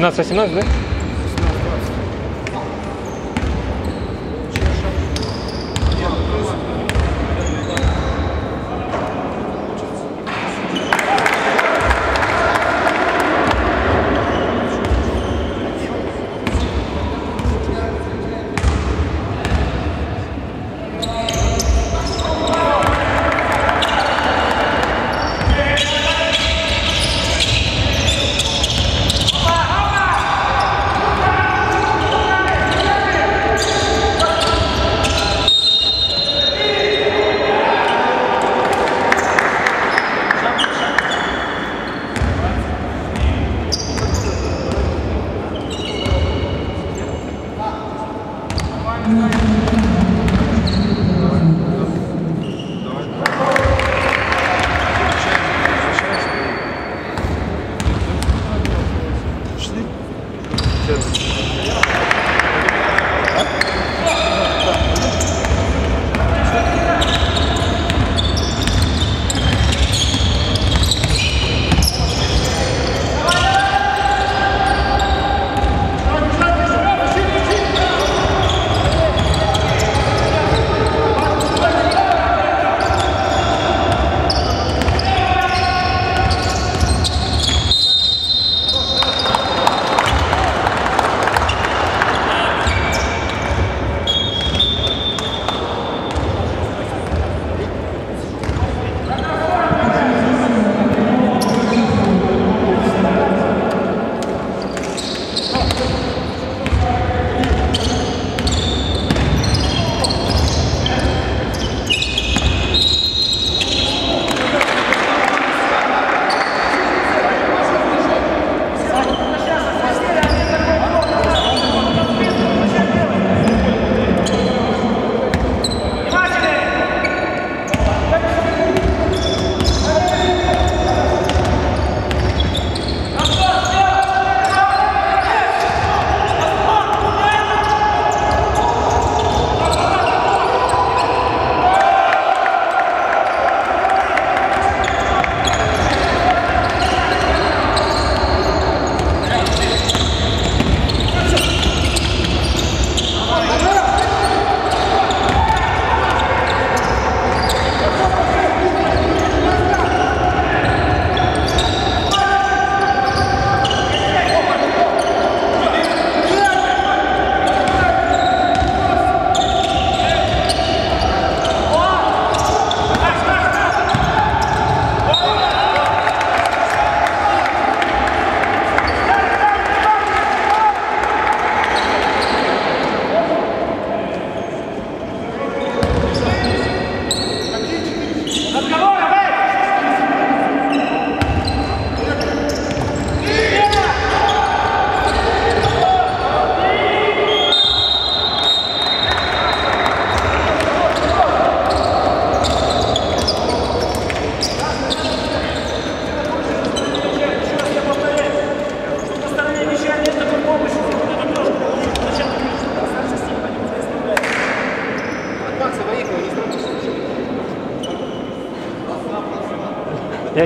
17-18, да?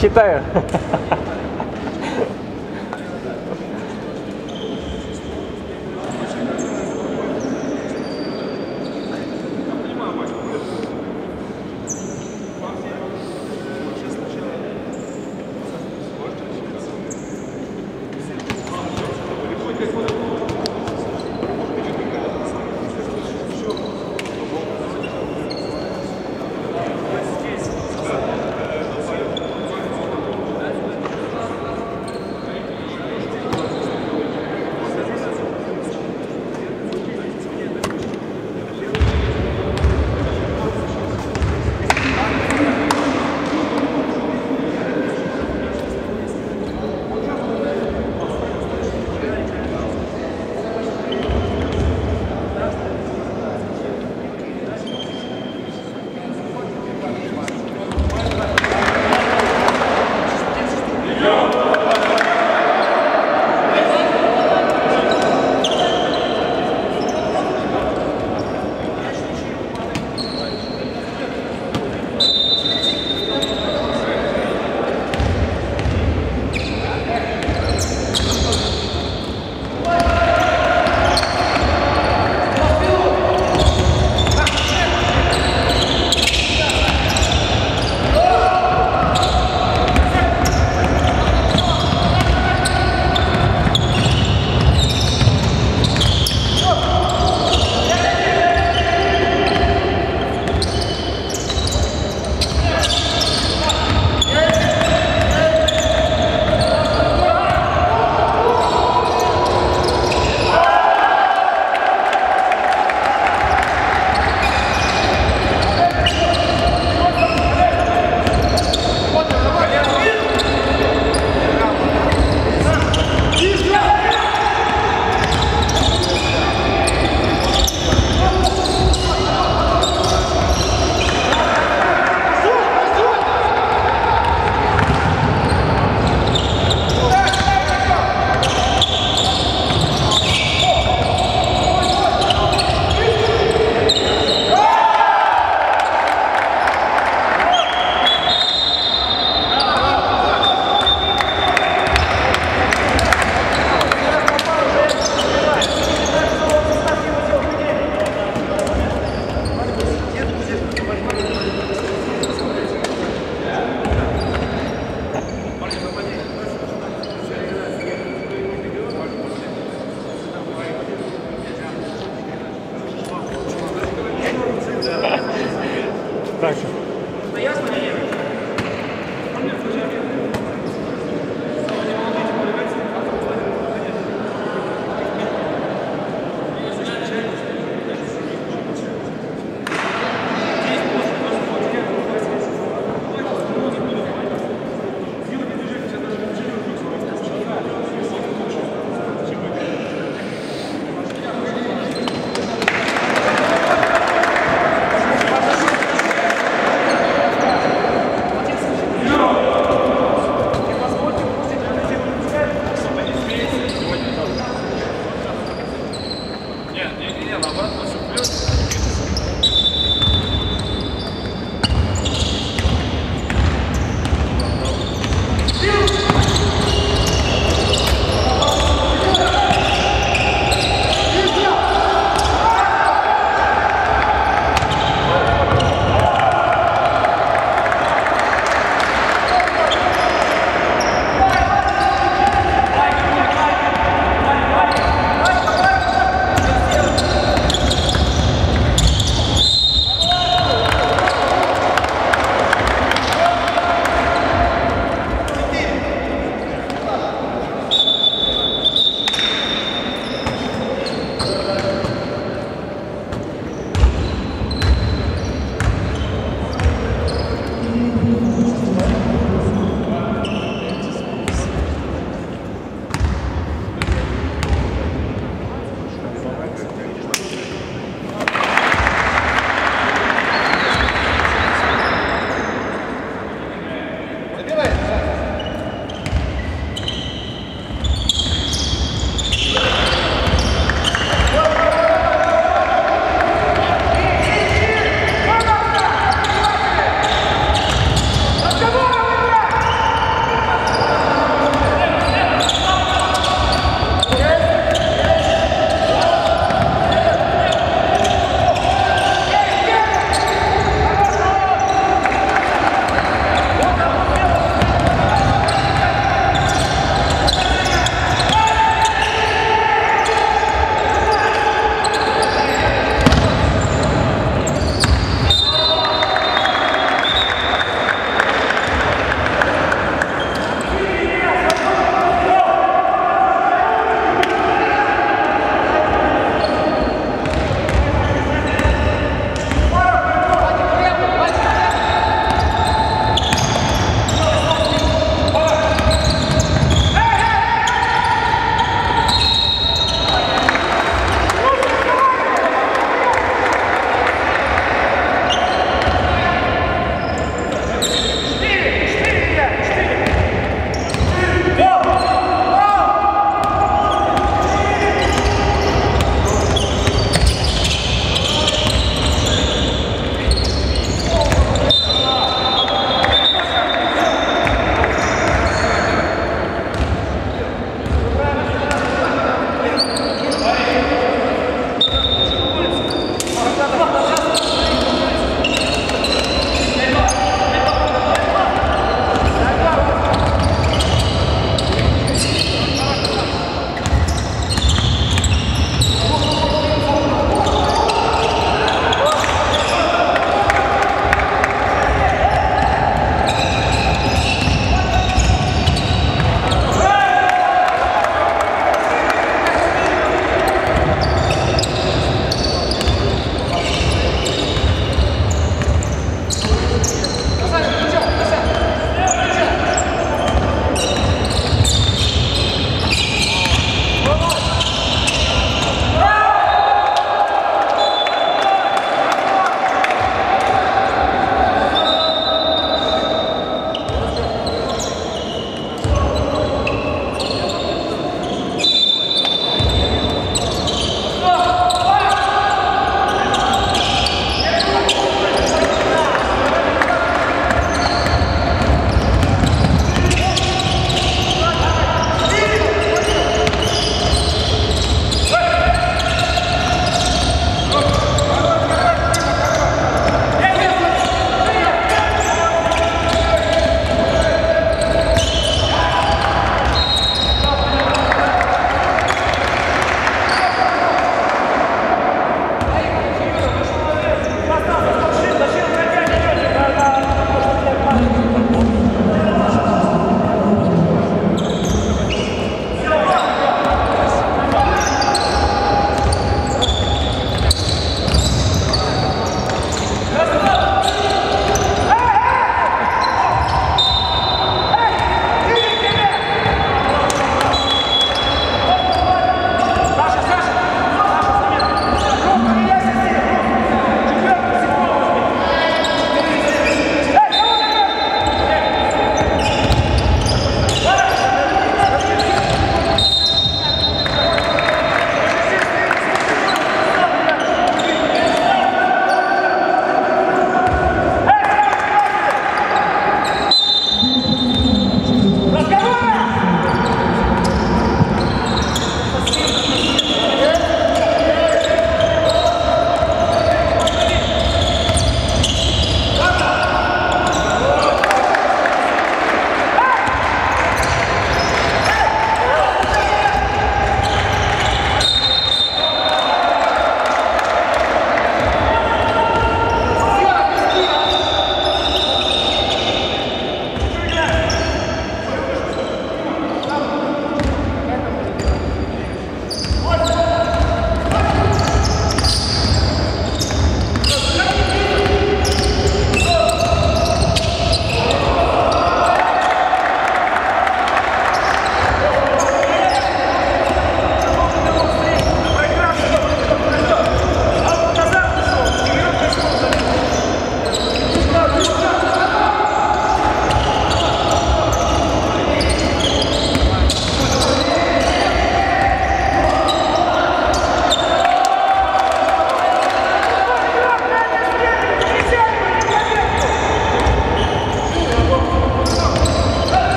Я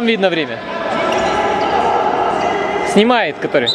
там видно время. Снимает, который.